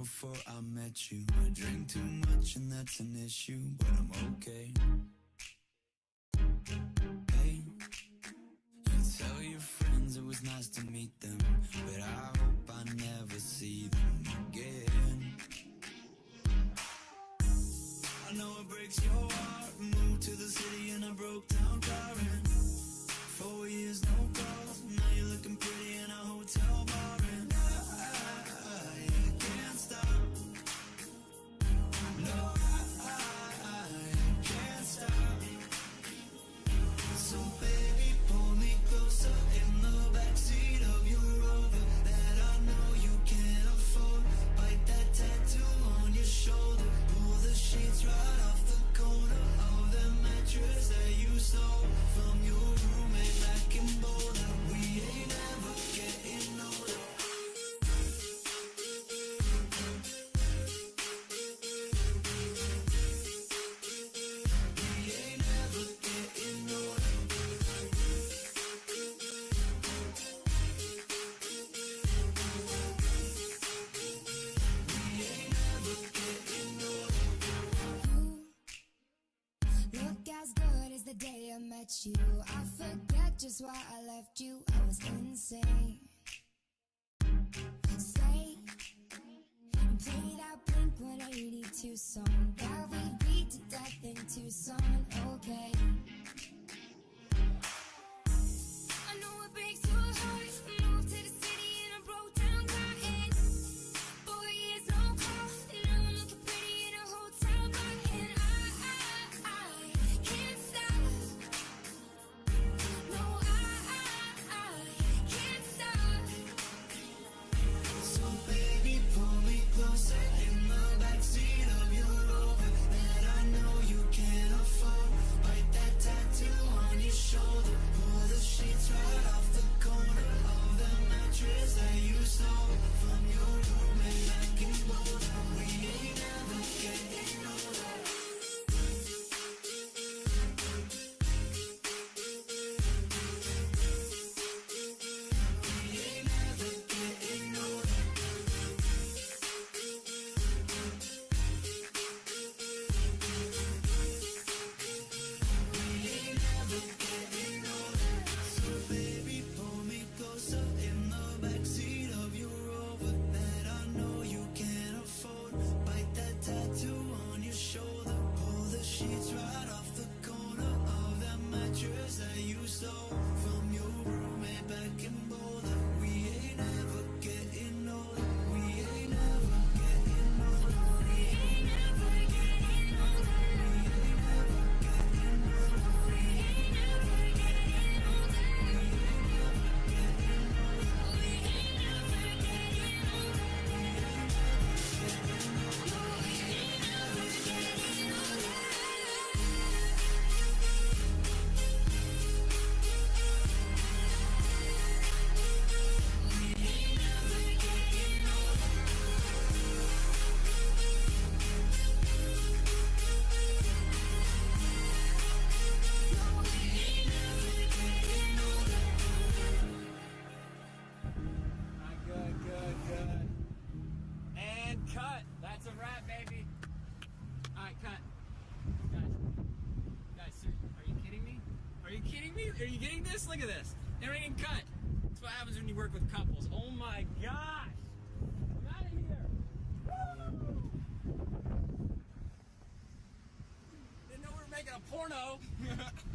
before I met you. I drink too much and that's an issue, but I'm okay. Hey, you tell your friends it was nice to meet them, but I hope I never see them again. I know it breaks your heart. the day I met you. I forget just why I left you. I was insane. Say, played that Blink-182 song. That we beat to death in Tucson. slow me? Are you getting this? Look at this. They're getting cut. That's what happens when you work with couples. Oh my gosh. I'm out of here. Woo! Didn't know we were making a porno.